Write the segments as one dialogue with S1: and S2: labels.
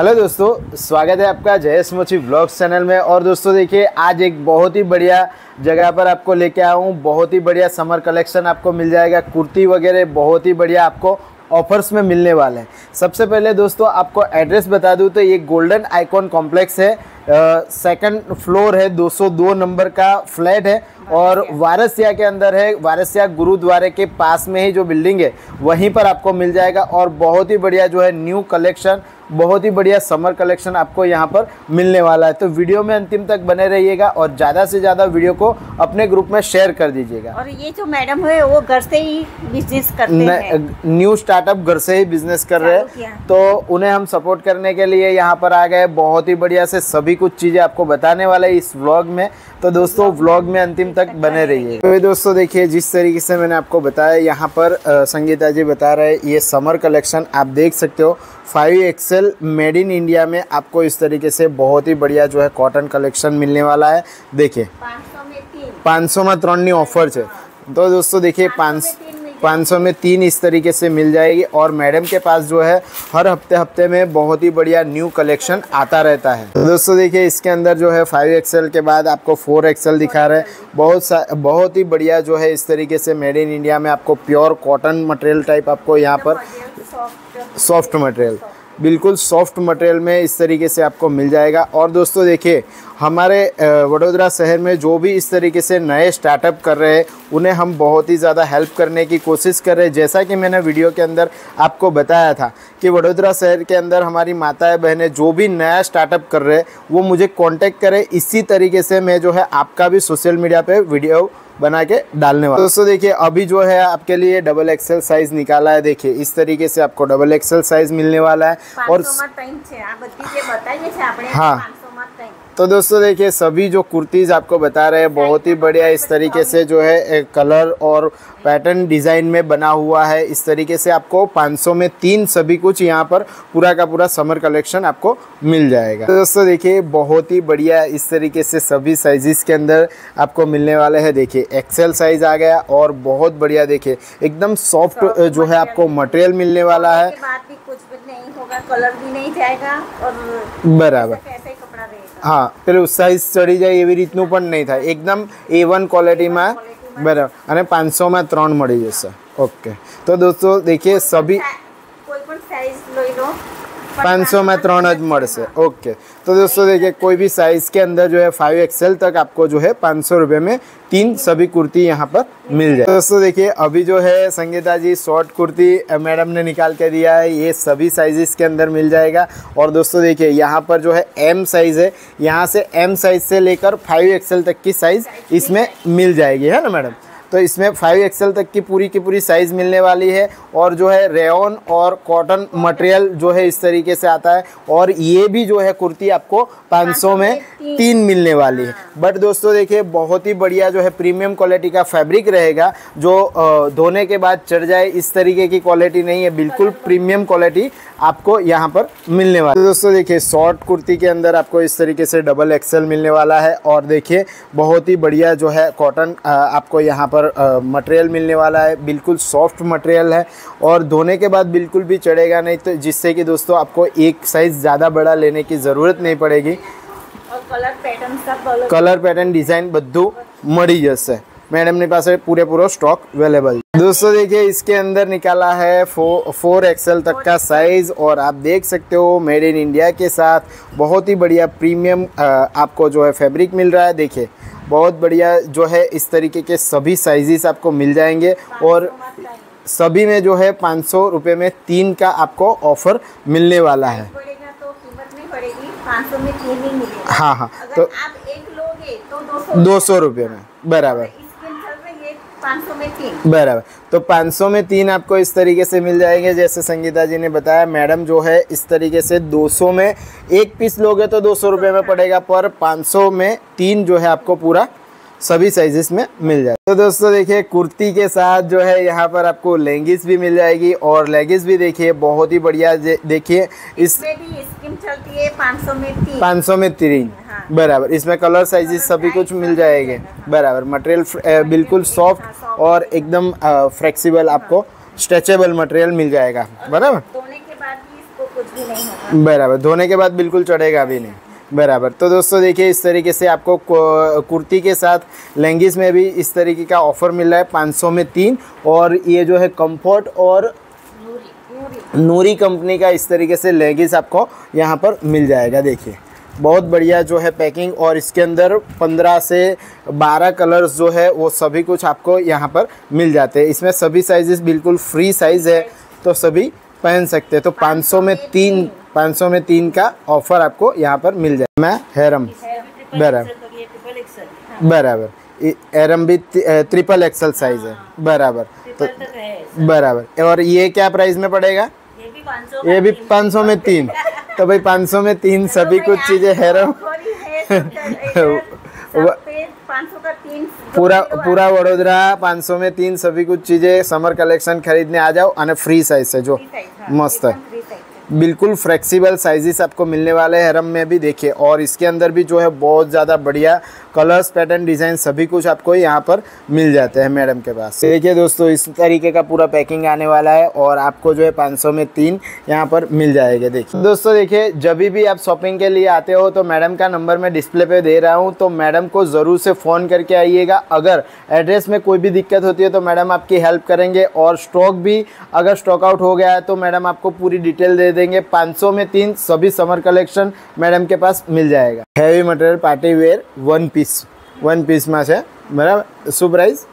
S1: Hello दोस्तों, स्वागत है आपका जयेश मोची ब्लॉग्स चैनल में। और दोस्तों देखिए, आज एक बहुत ही बढ़िया जगह पर आपको लेके आया हूँ। बहुत ही बढ़िया समर कलेक्शन आपको मिल जाएगा। कुर्ती वगैरह बहुत ही बढ़िया आपको ऑफर्स में मिलने वाले हैं। सबसे पहले दोस्तों आपको एड्रेस बता दूँ तो ये गोल्डन आइकॉन कॉम्प्लेक्स है। सेकंड फ्लोर है 202 नंबर का फ्लैट है और वारसिया के अंदर है। वारसिया गुरुद्वारे के पास में ही जो बिल्डिंग है वहीं पर आपको मिल जाएगा और बहुत ही बढ़िया जो है न्यू कलेक्शन बहुत ही बढ़िया समर कलेक्शन आपको यहाँ पर मिलने वाला है। तो वीडियो में अंतिम तक बने रहिएगा और ज़्यादा से ज़्यादा वीडियो को अपने ग्रुप में शेयर कर दीजिएगा।
S2: और ये जो मैडम है वो घर से ही बिज़नेस करते हैं।
S1: न्यू स्टार्टअप घर से ही बिज़नेस कर रहे हैं। तो उन्हें हम सपोर्ट करने के लिए यहाँ पर आ गए। बहुत ही बढ़िया से सभी कुछ चीज़ें आपको बताने वाले इस व्लॉग में। तो दोस्तों व्लॉग में अंतिम तक बने रहिए। तो दोस्तों देखिए जिस तरीके से मैंने आपको बताया यहाँ पर संगीता जी बता रहे ये समर कलेक्शन आप देख सकते हो। Five XL made in India में आपको इस तरीके से बहुत ही बढ़िया जो है कॉटन कलेक्शन मिलने वाला है। देखिए। में ત્રણની ऑफ़र है। तो दोस्तों देखिए पाँच 500 में तीन इस तरीके से मिल जाएगी और मैडम के पास जो है हर हफ़्ते हफ़्ते में बहुत ही बढ़िया न्यू कलेक्शन आता रहता है। तो दोस्तों देखिए इसके अंदर जो है फाइव एक्सएल के बाद आपको फोर एक्सएल दिखा रहे हैं। बहुत सा बहुत ही बढ़िया जो है इस तरीके से मेड इन इंडिया में आपको प्योर कॉटन मटेरियल टाइप आपको यहाँ पर सॉफ्ट मटेरियल बिल्कुल सॉफ्ट मटेरियल में इस तरीके से आपको मिल जाएगा। और दोस्तों देखिए, हमारे वडोदरा शहर में जो भी इस तरीके से नए स्टार्टअप कर रहे हैं, उन्हें हम बहुत ही ज़्यादा हेल्प करने की कोशिश कर रहे हैं। जैसा कि मैंने वीडियो के अंदर आपको बताया था कि वडोदरा शहर के अंदर हमारी माताएँ बहनें जो भी नया स्टार्टअप कर रहे हैं, वो मुझे कॉन्टेक्ट करें। इसी तरीके से मैं जो है आपका भी सोशल मीडिया पर वीडियो बना के डालने वाला। दोस्तों देखिए अभी जो है आपके लिए डबल एक्सएल साइज़ निकाला है। देखिए इस तरीके से आपको डबल एक्सएल साइज़ मिलने वाला है। और हाँ। तो दोस्तों देखिए सभी जो कुर्तीज़ आपको बता रहे हैं बहुत ही बढ़िया इस तरीके से जो है कलर और पैटर्न डिज़ाइन में बना हुआ है इस तरीके से आपको 500 में तीन सभी कुछ यहाँ पर पूरा का पूरा समर कलेक्शन आपको मिल जाएगा तो दोस्तों देखिए बहुत ही बढ़िया इस तरीके से सभी साइजेस के अंदर आपको मिलने वाले हैं देखिए एक्सेल साइज आ गया और बहुत बढ़िया देखिए एकदम सॉफ्ट जो है आपको मटेरियल मिलने वाला है कुछ भी नहीं होगा कलर भी नहीं जाएगा और बराबर હા પેલું સાઇઝ ચડી જાય એવી રીતનું પણ નહીં થાય એકદમ એ વન ક્વોલિટીમાં બરાબર. અને પાંચસોમાં ત્રણ મળી જશે. ઓકે. તો દોસ્તો દેખીએ સભી पाँच सौ में त्रण ज ओके तो दोस्तों देखिए कोई भी साइज़ के अंदर जो है फाइव एक्सएल तक आपको जो है पाँच सौ रुपये में तीन सभी कुर्ती यहाँ पर मिल जाए तो दोस्तों देखिए अभी जो है संगीता जी शॉर्ट कुर्ती मैडम ने निकाल के दिया है ये सभी साइजेस के अंदर मिल जाएगा और दोस्तों देखिए यहाँ पर जो है एम साइज़ है यहाँ से एम साइज़ से लेकर फाइव एक्सएल तक की साइज़ इसमें मिल जाएगी है ना मैडम तो इसमें फाइव एक्सएल तक की पूरी की पूरी साइज़ मिलने वाली है और जो है रेन और कॉटन मटेरियल जो है इस तरीके से आता है और ये भी जो है कुर्ती आपको 500 में तीन। मिलने वाली है। बट दोस्तों देखिए बहुत ही बढ़िया जो है प्रीमियम क्वालिटी का फैब्रिक रहेगा जो धोने के बाद चढ़ जाए इस तरीके की क्वालिटी नहीं है। बिल्कुल प्रीमियम क्वालिटी आपको यहाँ पर मिलने वाला है। तो दोस्तों देखिए शॉर्ट कुर्ती के अंदर आपको इस तरीके से डबल एक्सेल मिलने वाला है और देखिए बहुत ही बढ़िया जो है कॉटन आपको यहाँ पर मटेरियल मिलने वाला है। बिल्कुल सॉफ्ट मटेरियल है और धोने के बाद बिल्कुल भी चढ़ेगा नहीं तो जिससे कि दोस्तों आपको एक साइज़ ज़्यादा बड़ा लेने की ज़रूरत नहीं पड़ेगी। और कलर पैटर्न सब कलर पैटर्न मैडम ने पास पूरे पूरा स्टॉक अवेलेबल दोस्तों देखिए इसके अंदर निकाला है फो फोर एक्सएल तक का साइज़ और आप देख सकते हो मेड इन इंडिया के साथ बहुत ही बढ़िया प्रीमियम आपको जो है फैब्रिक मिल रहा है। देखिए बहुत बढ़िया जो है इस तरीके के सभी साइजेस आपको मिल जाएँगे और सभी में जो है पाँच सौ रुपये में तीन का आपको ऑफ़र मिलने वाला है। हाँ हाँ तो दो सौ रुपये में बराबर। बराबर। तो 500 में तीन आपको इस तरीके से मिल जाएँगे जैसे संगीता जी ने बताया। मैडम जो है इस तरीके से 200 में एक पीस लोगे तो दो सौ रुपये में पड़ेगा पर 500 में तीन जो है आपको पूरा सभी साइजेस में मिल जाए तो दोस्तों देखिए कुर्ती के साथ जो है यहाँ पर आपको लेंगिस भी मिल जाएगी और लेगिस भी देखिए बहुत ही बढ़िया देखिए इस स्कीम चलती है 500 में तीन। 500 में तीन। बराबर। इसमें कलर साइजेस सभी कुछ मिल जाएँगे। बराबर। मटेरियल बिल्कुल सॉफ्ट और एकदम फ्लेक्सिबल आपको स्ट्रेचेबल मटेरियल मिल जाएगा। बराबर?
S2: भी नहीं होगा।
S1: बराबर। धोने के बाद बिल्कुल चढ़ेगा भी नहीं। बराबर। तो दोस्तों देखिए इस तरीके से आपको कुर्ती के साथ लेंगिस में भी इस तरीके का ऑफ़र मिल रहा है 500 में तीन। और ये जो है कंफर्ट और नूरी कंपनी का इस तरीके से लेगिस आपको यहाँ पर मिल जाएगा। देखिए। बहुत बढ़िया जो है पैकिंग और इसके अंदर 15 से 12 कलर्स जो है वो सभी कुछ आपको यहाँ पर मिल जाते हैं। इसमें सभी साइजेस बिल्कुल फ्री साइज़ है तो सभी पहन सकते हैं। तो 500 में तीन 500 में तीन का ऑफ़र आपको यहाँ पर मिल जाए। मैं हैरम बराबर। बराबर। एरम भी ट्रिपल एक्सल साइज़ है। बराबर। तो बराबर। और ये क्या प्राइस में पड़ेगा?
S2: ये भी 500
S1: ये भी 500 में तीन। तो भाई 500 में तीन सभी कुछ चीज़ें
S2: है सौ का तीन
S1: पूरा पूरा वडोदरा 500 में तीन सभी कुछ चीज़ें समर कलेक्शन खरीदने आ जाओ અને फ्री साइज़ से जो मस्त है। बिल्कुल फ्लेक्सिबल साइजेस आपको मिलने वाले हैं हरम में भी देखिए। और इसके अंदर भी जो है बहुत ज़्यादा बढ़िया कलर्स पैटर्न डिज़ाइन सभी कुछ आपको यहाँ पर मिल जाते हैं मैडम के पास। देखिए दोस्तों, इस तरीके का पूरा पैकिंग आने वाला है और आपको जो है 500 में तीन यहाँ पर मिल जाएँगे। देखिए दोस्तों, देखिए, जब भी आप शॉपिंग के लिए आते हो तो मैडम का नंबर मैं डिस्प्ले पर दे रहा हूँ तो मैडम को ज़रूर से फ़ोन करके आइएगा। अगर एड्रेस में कोई भी दिक्कत होती है तो मैडम आपकी हेल्प करेंगे और स्टॉक भी अगर स्टॉक आउट हो गया है तो मैडम आपको पूरी डिटेल दे देंगे 500 में तीन सभी समर कलेक्शन मैडम के पास मिल जाएगा heavy material party wear one piece one પીસમાં છે બરાબર શું પ્રાઇસ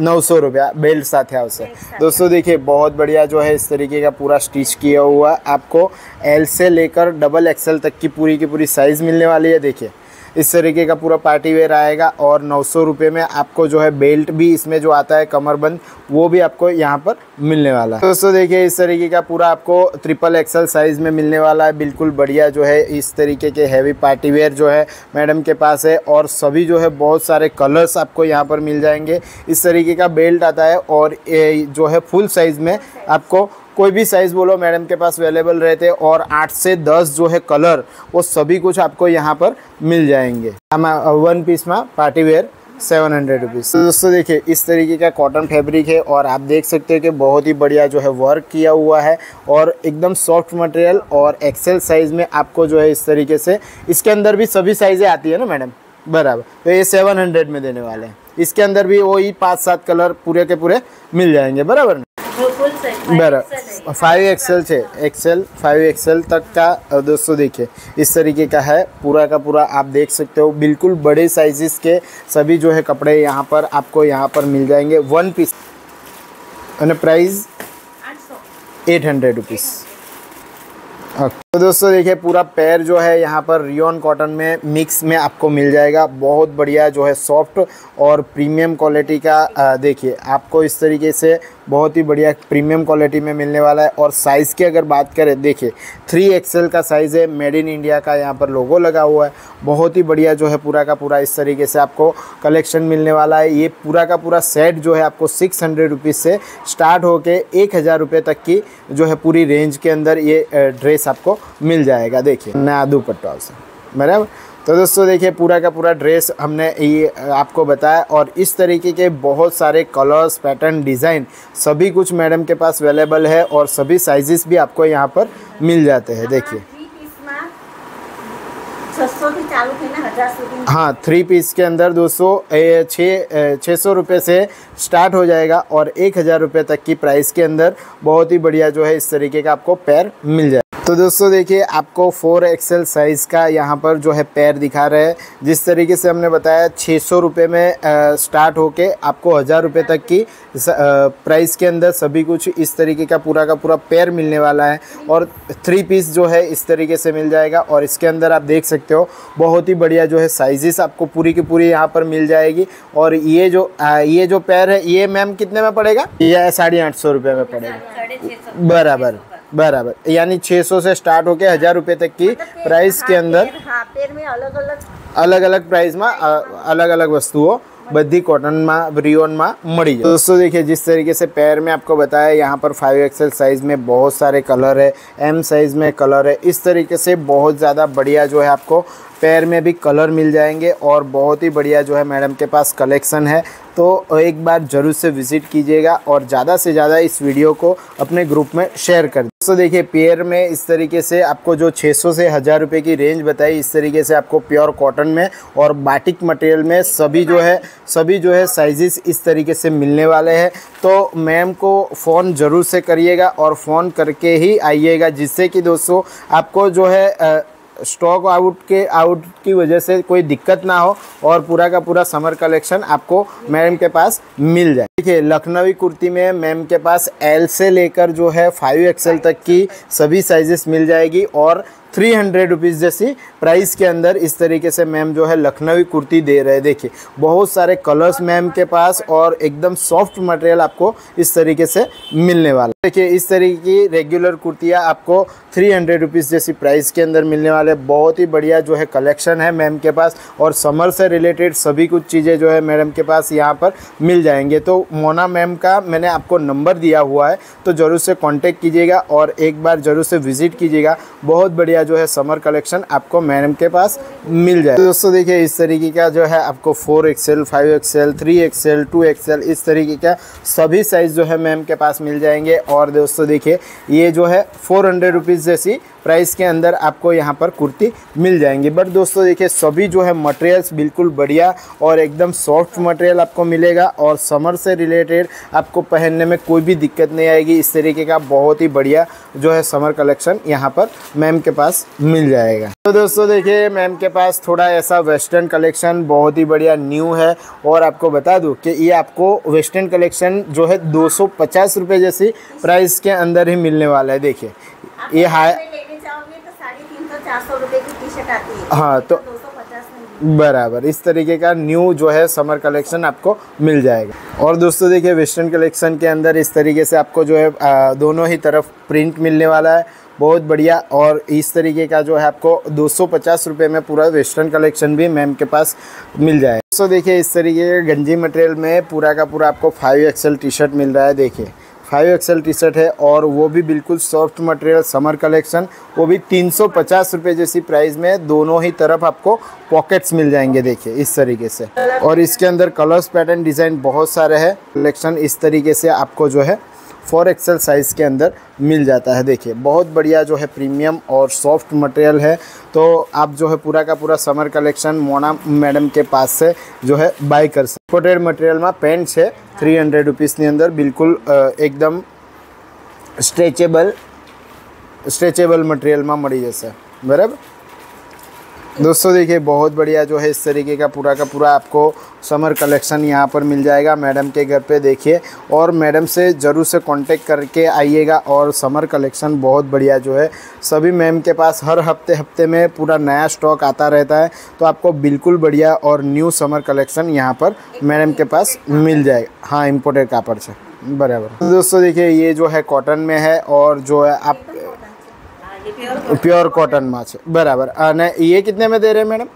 S1: नौ सौ रुपया बेल्ट साथ है उससे दोस्तों देखिए बहुत बढ़िया जो है इस तरीके का पूरा स्टिच किया हुआ आपको एल से लेकर डबल एक्सएल तक की पूरी की पूरी साइज़ मिलने वाली है देखिए इस तरीके का पूरा पार्टी वेयर आएगा और नौ सौ में आपको जो है बेल्ट भी इसमें जो आता है कमरबंद, वो भी आपको यहाँ पर मिलने वाला है। दोस्तों, देखिए इस तरीके का पूरा आपको ट्रिपल एक्सल साइज़ में मिलने वाला है। बिल्कुल बढ़िया जो है इस तरीके के हैवी पार्टी वेयर जो है मैडम के पास है और सभी जो है बहुत सारे कलर्स आपको यहाँ पर मिल जाएँगे। इस तरीके का बेल्ट आता है और जो है फुल साइज़ में आपको कोई भी साइज़ बोलो मैडम के पास अवेलेबल रहते और आठ से दस जो है कलर वो सभी कुछ आपको यहाँ पर मिल जाएँगे। हम वन पीस में party wear seven hundred rupees तो दोस्तों देखिए, इस तरीके का कॉटन फैब्रिक है और आप देख सकते हो कि बहुत ही बढ़िया जो है वर्क किया हुआ है और एकदम सॉफ्ट मटेरियल और एक्सेल साइज़ में आपको जो है इस तरीके से, इसके अंदर भी सभी साइज़ें आती है ना मैडम बराबर। तो ये सेवन हंड्रेड में देने वाले हैं। इसके अंदर भी वही पाँच सात कलर पूरे के पूरे मिल जाएँगे, बराबर बराबर फाइव एक्सएल से एक्सएल फाइव एक्सएल तक का दोस्तों देखिए इस तरीके का है पूरा का पूरा आप देख सकते हो बिल्कुल बड़े साइजेस के सभी जो है कपड़े यहाँ पर आपको यहाँ पर मिल जाएँगे one piece price eight hundred rupees तो दोस्तों देखिए, पूरा पैर जो है यहाँ पर रियोन कॉटन में, मिक्स में आपको मिल जाएगा। बहुत बढ़िया जो है सॉफ्ट और प्रीमियम क्वालिटी का देखिए, आपको इस तरीके से बहुत ही बढ़िया प्रीमियम क्वालिटी में मिलने वाला है। और साइज़ की अगर बात करें, देखिए, थ्री एक्सएल का साइज़ है, मेड इन इंडिया का यहाँ पर लोगो लगा हुआ है। बहुत ही बढ़िया जो है पूरा का पूरा इस तरीके से आपको कलेक्शन मिलने वाला है। ये पूरा का पूरा सेट जो है आपको सिक्स हंड्रेड रुपीज़ से स्टार्ट होके एक हज़ार रुपये तक की जो है पूरी रेंज के अंदर ये ड्रेस आपको मिल जाएगा देखिए नया दुपट्टा उसे बराबर? तो दोस्तों देखिए पूरा का पूरा ड्रेस हमने ये आपको बताया और इस तरीके के बहुत सारे कलर्स पैटर्न डिज़ाइन सभी कुछ मैडम के पास अवेलेबल है और सभी साइजेस भी आपको यहाँ पर मिल जाते हैं देखिए। हाँ थ्री पीस हाँ, के अंदर दोस्तों छः छः सौ रुपये से स्टार्ट हो जाएगा और एक हज़ार रुपये तक की प्राइस के अंदर बहुत ही बढ़िया जो है इस तरीके का आपको पैर मिल जाएगा। तो दोस्तों देखिए आपको फोर एक्सएल साइज़ का यहाँ पर जो है पैर दिखा रहे हैं। जिस तरीके से हमने बताया छः सौ रुपये में अ, स्टार्ट होके आपको हज़ार रुपये तक की स- प्राइस के अंदर सभी कुछ इस तरीके का पूरा का पूरा पैर मिलने वाला है। और थ्री पीस जो है इस तरीके से मिल जाएगा और इसके अंदर आप देख सकते हो बहुत ही बढ़िया जो है साइजेस आपको पूरी की पूरी यहाँ पर मिल जाएगी। और ये जो आ, ये जो पैर है ये मैम कितने में पड़ेगा? ये साढ़े आठ सौ रुपये में पड़ेगा। बराबर। बराबर। यानी 600 से स्टार्ट होके हज़ार रुपए तक की मतलब प्राइस के अंदर
S2: हाँ, अलग મેં અલગ અલગ
S1: अलग अलग वस्तुओं बद्दी कॉटन में रियोन में मड़ी जाए। दोस्तों देखिए जिस तरीके से पैर में आपको बताया यहाँ पर फाइव एक्सएल साइज़ में बहुत सारे कलर है एम साइज़ में कलर है। इस तरीके से बहुत ज़्यादा बढ़िया जो है आपको पैर में भी कलर मिल जाएँगे और बहुत ही बढ़िया जो है मैडम के पास कलेक्शन है। तो एक बार ज़रूर से विज़िट कीजिएगा और ज़्यादा से ज़्यादा इस वीडियो को अपने ग्रुप में शेयर कर दोस्तों देखिए पेयर में इस तरीके से आपको जो 600 से हज़ार रुपये की रेंज बताई, इस तरीके से आपको प्योर कॉटन में और बाटिक मटेरियल में सभी जो है, सभी जो है साइजेस इस तरीके से मिलने वाले हैं। तो मैम को फ़ोन ज़रूर से करिएगा और फ़ोन करके ही आइएगा, जिससे कि दोस्तों आपको जो है स्टॉक आउट के आउट की वजह से कोई दिक्कत ना हो और पूरा का पूरा समर कलेक्शन आपको मैम के पास मिल जाए। देखिए, लखनवी कुर्ती में मैम के पास एल से लेकर जो है फाइव एक्सएल तक की सभी साइजेस मिल जाएगी और थ्री हंड्रेड रुपीज़ जैसी प्राइस के अंदर इस तरीके से मैम जो है लखनवी कुर्ती दे रहे देखिए, बहुत सारे कलर्स मैम के पास और एकदम सॉफ्ट मटेरियल आपको इस तरीके से मिलने वाला देखिए, इस तरीके की रेगुलर कुर्तियाँ आपको थ्री हंड्रेड रुपीज़ जैसी प्राइस के अंदर मिलने वाले बहुत ही बढ़िया जो है कलेक्शन है मैम के पास और समर से रिलेटेड सभी कुछ चीज़ें जो है मैडम के पास यहाँ पर मिल जाएँगे। तो मोना मैम का मैंने आपको नंबर दिया हुआ है तो ज़रूर से कॉन्टेक्ट कीजिएगा और एक बार ज़रूर से विज़िट कीजिएगा। बहुत बढ़िया जो है समर कलेक्शन आपको मैडम के पास मिल जाए। तो दोस्तों देखिए, इस तरीके का जो है आपको four XL five XL three XL two XL इस तरीके का सभी साइज़ जो है मैम के पास मिल जाएँगे। और दोस्तों देखिए, ये जो है फोर हंड्रेड रुपीज़ जैसी प्राइस के अंदर आपको यहाँ पर कुर्ती मिल जाएँगी। बट दोस्तों, देखिए, सभी जो है मटेरियल्स बिल्कुल बढ़िया और एकदम सॉफ्ट मटेरियल आपको मिलेगा और समर से रिलेटेड आपको पहनने में कोई भी दिक्कत नहीं आएगी। इस तरीके का बहुत ही बढ़िया जो है समर कलेक्शन यहाँ पर मैम के पास मिल जाएगा। तो दोस्तों, देखिए मैम के पास थोड़ा ऐसा वेस्टर्न कलेक्शन बहुत ही बढ़िया न्यू है और आपको बता दूँ कि ये आपको वेस्टर्न कलेक्शन जो है दो सौ जैसी प्राइस के अंदर ही मिलने वाला है। देखिए, ये हाई हाँ। तो बराबर। इस तरीके का न्यू जो है समर कलेक्शन आपको मिल जाएगा। और दोस्तों देखिए वेस्टर्न कलेक्शन के अंदर इस तरीके से आपको जो है दोनों ही तरफ़ प्रिंट मिलने वाला है। बहुत बढ़िया। और इस तरीके का जो है आपको दो सौ में पूरा वेस्टर्न कलेक्शन भी मैम के पास मिल जाएगा। दोस्तों देखिए इस तरीके के गंजी मटेरियल में पूरा का पूरा आपको फाइव एक्सएल टी शर्ट मिल रहा है देखिए। फाइव एक्सएल टी शर्ट है और वो भी बिल्कुल सॉफ्ट मटेरियल, समर कलेक्शन। वो भी तीन सौ पचास रुपये जैसी प्राइस में दोनों ही तरफ़ आपको पॉकेट्स मिल जाएँगे, देखिए, इस तरीके से। और इसके अंदर कलर्स पैटर्न डिज़ाइन बहुत सारे हैं। कलेक्शन इस तरीके से आपको जो है फोर एक्सल साइज़ के अंदर मिल जाता है। देखिए, बहुत बढ़िया जो है प्रीमियम और सॉफ्ट मटेरियल है। तो आप जो है पूरा का पूरा समर कलेक्शन मोना मैडम के पास से जो है बाय कर सकते हैं मटेरियल में मटेरियलમાં પેન્ટ थ्री हंड्रेड के अंदर बिल्कुल एकदम स्ट्रेचेबल स्ट्रेचेबल मटेरियल में मड़ी जैसे बराबर? दोस्तों, देखिए, बहुत बढ़िया जो है इस तरीके का पूरा का पूरा आपको समर कलेक्शन यहाँ पर मिल जाएगा मैडम के घर पे, देखिए। और मैडम से ज़रूर से कांटेक्ट करके आइएगा और समर कलेक्शन बहुत बढ़िया जो है, सभी मैम के पास हर हफ़्ते हफ़्ते में पूरा नया स्टॉक आता रहता है। तो आपको बिल्कुल बढ़िया और न्यू समर कलेक्शन यहाँ पर मैडम के पास मिल जाएगा। हाँ इम्पोर्टेड कापड़ से, बराबर। दोस्तों, देखिए, ये जो है कॉटन में है और जो है आप प्योर कॉटन माछ बराबर. અને ये कितने में दे रहे हैं मैडम?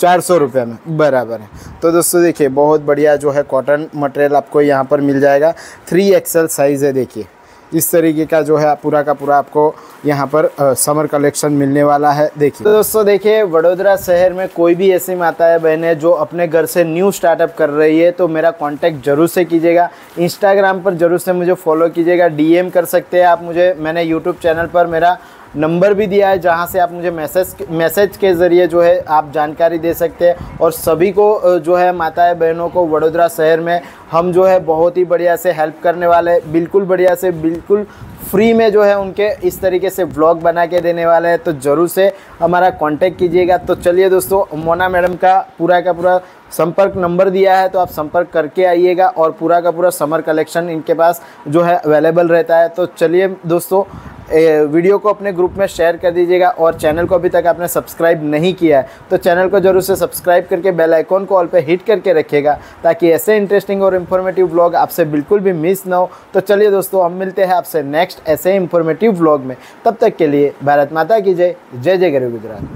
S1: चार सौ। रुपये में बराबर है. तो दोस्तों देखिए बहुत बढ़िया जो है कॉटन मटेरियल आपको यहाँ पर मिल जाएगा. थ्री एक्सल साइज़ है देखिए. इस तरीके का जो है पूरा का पूरा आपको यहाँ पर आ, समर कलेक्शन मिलने वाला है। देखिए। तो दोस्तों देखिए वडोदरा शहर में कोई भी ऐसी माता है बहनें जो अपने घर से न्यू स्टार्टअप कर रही है तो मेरा कांटेक्ट ज़रूर से कीजिएगा। इंस्टाग्राम पर ज़रूर से मुझे फॉलो कीजिएगा डीएम कर सकते हैं आप मुझे। मैंने यूट्यूब चैनल पर मेरा नंबर भी दिया है जहाँ से आप मुझे मैसेज मैसेज के ज़रिए जो है आप जानकारी दे सकते हैं। और सभी को जो है माताएँ बहनों को वडोदरा शहर में हम जो है बहुत ही बढ़िया से हेल्प करने वाले बिल्कुल बढ़िया से, बिल्कुल फ्री में जो है उनके इस तरीके से ब्लॉग बना के देने वाले हैं। तो ज़रूर से हमारा कांटेक्ट कीजिएगा। तो चलिए दोस्तों, मोना मैडम का पूरा का पूरा संपर्क नंबर दिया है तो आप संपर्क करके आइएगा और पूरा का पूरा समर कलेक्शन इनके पास जो है अवेलेबल रहता है। तो चलिए दोस्तों वीडियो को अपने ग्रुप में शेयर कर दीजिएगा और चैनल को अभी तक आपने सब्सक्राइब नहीं किया है तो चैनल को ज़रूर से सब्सक्राइब करके बेल आइकॉन को ऑल पे हिट करके रखिएगा, ताकि ऐसे इंटरेस्टिंग और इन्फॉर्मेटिव ब्लॉग आपसे बिल्कुल भी मिस ना हो। तो चलिए दोस्तों, हम मिलते हैं आपसे नेक्स्ट ऐसे इन्फॉर्मेटिव ब्लॉग में। तब तक के लिए भारत माता की जय जय जय गरीब गुजरात।